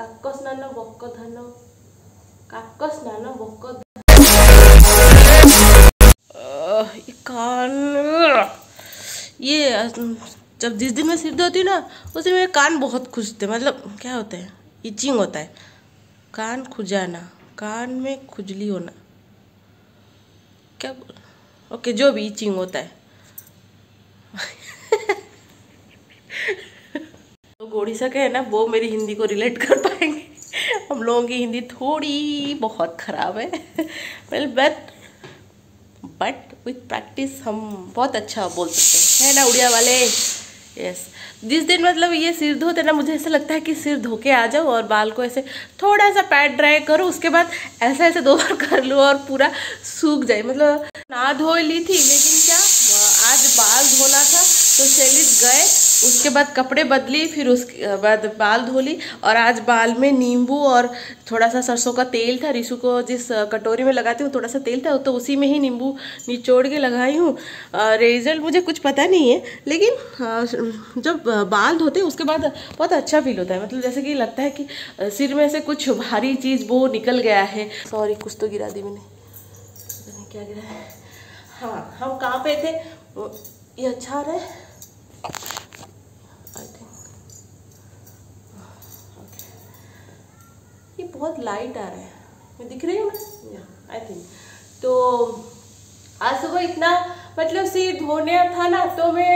କାକ ସ୍ନାନ ବକ ଧାନ କାକ ସ୍ନାନ ବକ आह, ये कान ये अम, जब जिस दिन में सिर धोती हूँ ना उस दिन मेरे कान बहुत खुजते हैं। मतलब क्या होता है इचिंग होता है कान खुजाना कान में खुजली होना क्या बोल ओके जो भी इचिंग होता है लोग उड़ीसा के हैं ना, वो मेरी हिंदी को रिलेट कर पाएँगे। हम लोगों की हिंदी थोड़ी बहुत ख़राब है। Well but but with practice हम बहुत अच्छा बोल सकते हैं। है ना, उड़िया वाले? यस जिस दिन मतलब ये सिर धोते ना, मुझे ऐसा लगता है कि सिर धो के आ जाओ और बाल को ऐसे थोड़ा सा पैड ड्राई करो, उसके बाद ऐसा ऐसे दो बार कर लो और पूरा सूख जाए। मतलब ना धो ली थी, लेकिन क्या, आज बाल धोना था तो शैलित गए। उसके बाद कपड़े बदली, फिर उसके बाद बाल धो ली और आज बाल में नींबू और थोड़ा सा सरसों का तेल था रिशु को जिस कटोरी में लगाती हूँ, थोड़ा सा तेल था तो उसी में ही नींबू निचोड़ के लगाई हूँ। रिज़ल्ट मुझे कुछ पता नहीं है, लेकिन जब बाल धोते हैं, उसके बाद बहुत अच्छा फील होता है। मतलब जैसे कि लगता है कि सिर में से कुछ भारी चीज़, वो निकल गया है। सॉरी कुछ तो गिरा दी मैंने। क्या गिरा है। हाँ हम कहाँ पे थे? ये अच्छा रहा है आई थिंक ये बहुत लाइट आ रहा है। मैं दिख रही हूँ मैं आई थिंक तो आज सुबह इतना मतलब सिर धोने था ना तो मैं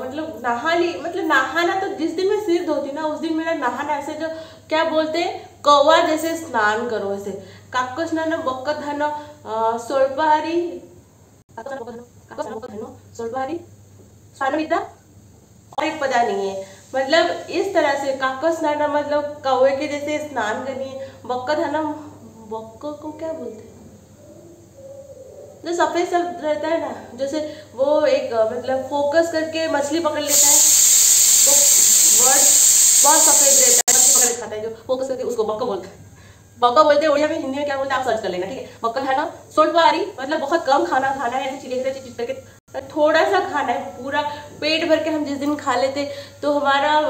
मतलब नहा ली मतलब नहाना तो जिस दिन मैं सिर धोती ना, उस दिन मेरा नहाना ऐसे जो, क्या बोलते हैं, कौवा जैसे स्नान करो ऐसे। काको स्नान बक्क धन स्वल्पहारी स्वल्पहारी और एक पता नहीं है। मतलब इस तरह से काका स्नान मतलब कौवे के जैसे स्नान करनी, बक्का धनम बक्का को क्या बोलते हैं? जो सफ़ेद सब रहता है ना, जैसे वो एक मतलब फोकस करके मछली पकड़ लेता है वो वर्ड बहुत सफ़ेद रहता है, मछली पकड़ खाता है, जो फोकस करके उसको बक्का बोलते हैं। बक्का बोलते हैं उड़िया में हिंदी में क्या बोलते हैं, आप सर्च कर लेना, ठीक है? बक्का खाना सोलवारी मतलब बहुत कम खाना खाना है चिले चिले करके थोड़ा सा खाना है, पूरा पेट भर के हम जिस दिन खा लेते तो हमारा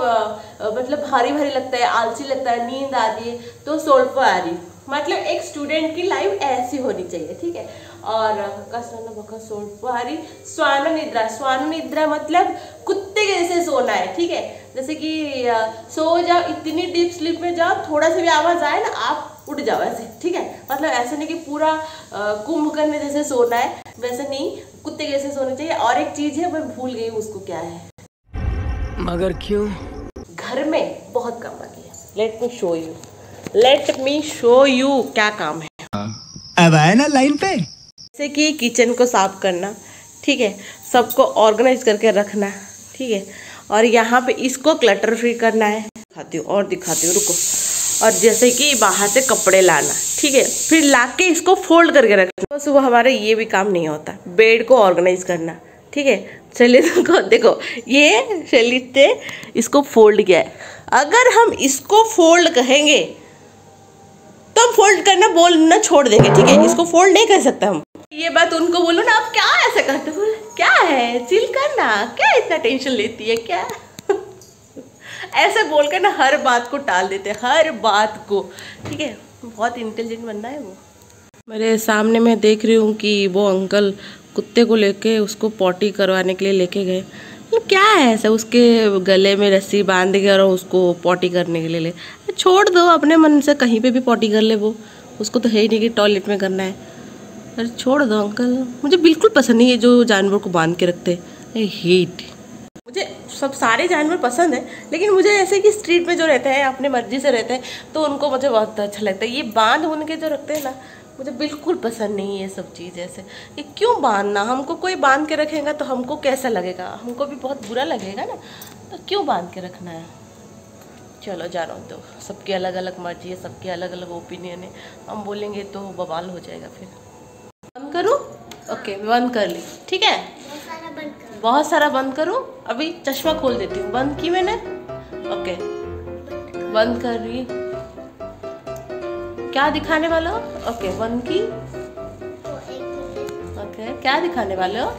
मतलब भारी भारी लगता है, आलसी लगता है, नींद आती है तो सोल्फारी मतलब एक स्टूडेंट की लाइफ ऐसी होनी चाहिए, ठीक है? और कसरत बका सोल्फारी स्वान निद्रा स्वान निद्रा मतलब कुत्ते के जैसे सोना है, ठीक है? जैसे कि सो जाओ, इतनी डीप स्लीप में जाओ थोड़ा सा भी आवाज़ आए ना, आप उठ जाओ ऐसे, ठीक है? मतलब ऐसे नहीं कि पूरा कुंभ करने जैसे सोना है, वैसे नहीं कुत्ते के जैसे सोना चाहिए। और एक चीज़ है मैं भूल गई उसको क्या है। मगर क्यों? घर में बहुत काम बाकी है। Let me show you let me show you क्या काम है। अब आए ना लाइन पे? जैसे कि किचन को साफ़ करना ठीक है? सबको ऑर्गेनाइज करके रखना ठीक है? और यहाँ पे इसको क्लटर फ्री करना है। दिखाती हूँ और दिखाती हूँ रुको। और जैसे कि बाहर से कपड़े लाना। ठीक है, फिर ला के इसको फोल्ड करके रखना तो सुबह हमारा ये भी काम नहीं होता, बेड को ऑर्गेनाइज करना, ठीक है? चलिए को देखो, ये शैलित ने इसको फोल्ड किया है। अगर हम इसको फोल्ड कहेंगे तो हम फोल्ड करना बोलना छोड़ देंगे, ठीक है? इसको फोल्ड नहीं कर सकते हम। ये बात उनको बोलो ना, आप क्या ऐसा करते हो? क्या है? चिल करना? क्या इतना टेंशन लेती है? क्या? ऐसे बोलकर ना हर बात को टाल देते हर बात को, ठीक है? बहुत इंटेलिजेंट बनना है वो। मेरे सामने मैं देख रही हूँ कि वो अंकल कुत्ते को लेके उसको पॉटी करवाने के लिए लेके गए। मतलब क्या है ऐसा? उसके गले में रस्सी बाँध के और उसको पॉटी करने के लिए ले। छोड़ दो, अपने मन से कहीं पे भी पॉटी कर ले वो। उसको तो है ही नहीं कि टॉयलेट में करना है। अरे छोड़ दो अंकल। मुझे बिल्कुल पसंद नहीं है जो जानवर को बाँध के रखते। हेट सब सारे जानवर पसंद है, लेकिन मुझे ऐसे कि स्ट्रीट में जो रहते हैं, अपने मर्ज़ी से रहते हैं तो उनको मुझे बहुत अच्छा लगता है। ये बाँध उन के जो रखते हैं ना, मुझे बिल्कुल पसंद नहीं है ये सब चीज़ ऐसे। ये क्यों बांधना? हमको कोई बाँध के रखेगा तो हमको कैसा लगेगा? हमको भी बहुत बुरा लगेगा ना तो क्यों बाँध के रखना है? चलो जानो तो सबकी अलग अलग मर्ज़ी है, सबकी अलग अलग ओपिनियन है। हम बोलेंगे तो बवाल हो जाएगा फिर। बंद करूँ? ओके बंद कर ली। ठीक है? बहुत सारा बंद करूँ, अभी चश्मा खोल देती हूँ। बंद की मैंने? ओके बंद कर रही क्या दिखाने वाला हो? ओके बंद की। ओके क्या दिखाने वाले हो?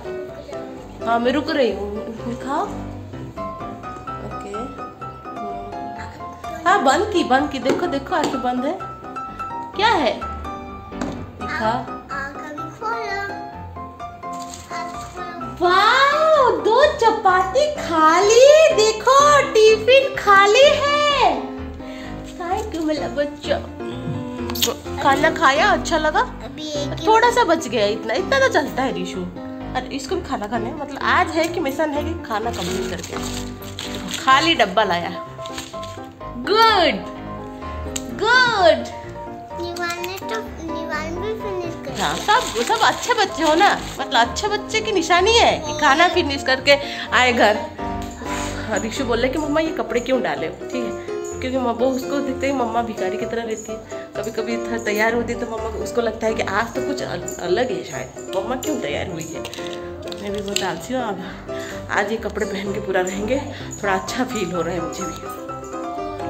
हाँ मैं रुक रही हूँ। दिखाओ। ओके। हाँ बंद की बंद की। देखो देखो, आँखें बंद है। क्या है? दिखा। चपाती खाली देखो टिफ़िन खाली है। बच्चा? खाना खाया अच्छा लगा? थोड़ा सा बच गया इतना इतना तो चलता है रिशु। अरे इसको भी खाना खाने मतलब आज है कि मिशन है कि खाना कंप्लीट करके। खाली डब्बा लाया। गुड गुड तो हाँ सब सब अच्छे बच्चे हो ना। मतलब अच्छे बच्चे की निशानी है कि खाना फिनिश करके आए घर। हाँ, बोल रहे कि मम्मा ये कपड़े क्यों डाले हो? ठीक है। क्योंकि वो उसको देखते ही मम्मा भिखारी की तरह रहती है। कभी कभी तैयार होती है तो मम्मा उसको लगता है कि आज तो कुछ अल- अलग है शायद। मम्मा क्यों तैयार हुई है? मैं भी बहुत आलसी हूँ। अब आज ये कपड़े पहन के पूरा रहेंगे। थोड़ा अच्छा फील हो रहा है मुझे भी।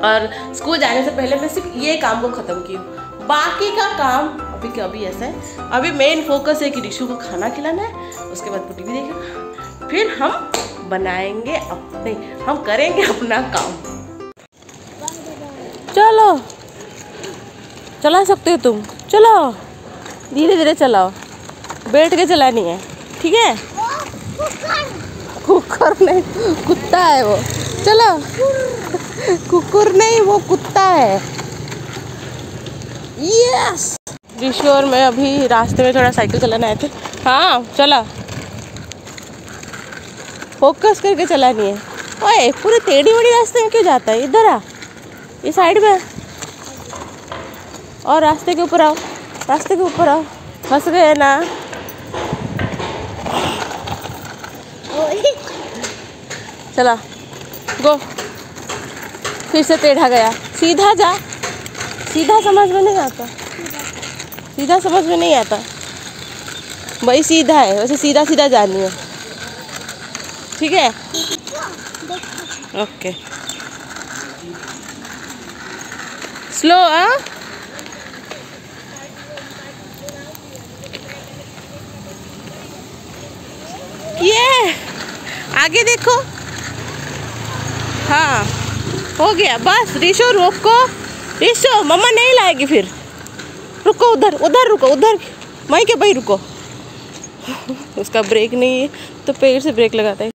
और स्कूल जाने से पहले मैं सिर्फ़ ये काम को ख़त्म की हूँ बाकी का काम, अभी के अभी ऐसा है। अभी मेन फोकस है कि रिशु को खाना खिलाना है, उसके बाद वो टीवी देखेगा। फिर हम बनाएँगे अपने, हम करेंगे अपना काम। चलो। चला सकते हो तुम। चलो। धीरे धीरे चलाओ। बैठ के चलानी है। ठीक है? कुकर नहीं, कुत्ता है वो। चलो। कुकुर नहीं, वो कुत्ता है। यस ऋषि और मैं अभी रास्ते में थोड़ा साइकिल चलाने आए थे। हाँ चला। फोकस करके चलानी है। ओए पूरे टेढ़ी मेढ़ी रास्ते में क्यों जाता है? इधर आ। ये साइड में और रास्ते के ऊपर आओ। रास्ते के ऊपर आओ। फंस गए ना। चला। गो। फिर से टेढ़ा गया। सीधा जा। सीधा समझ में नहीं आता। सीधा समझ में नहीं आता। वही सीधा है, वैसे सीधा सीधा जानी है। ठीक है? ओके। स्लो आ ये, आगे देखो। हाँ हो गया। बस, रिशो, रोको। रिशो मम्मा नहीं लाएगी फिर। रुको उधर उधर रुको, उधर। मई के भाई रुको। उसका ब्रेक नहीं है तो पेड़ से ब्रेक लगाता है।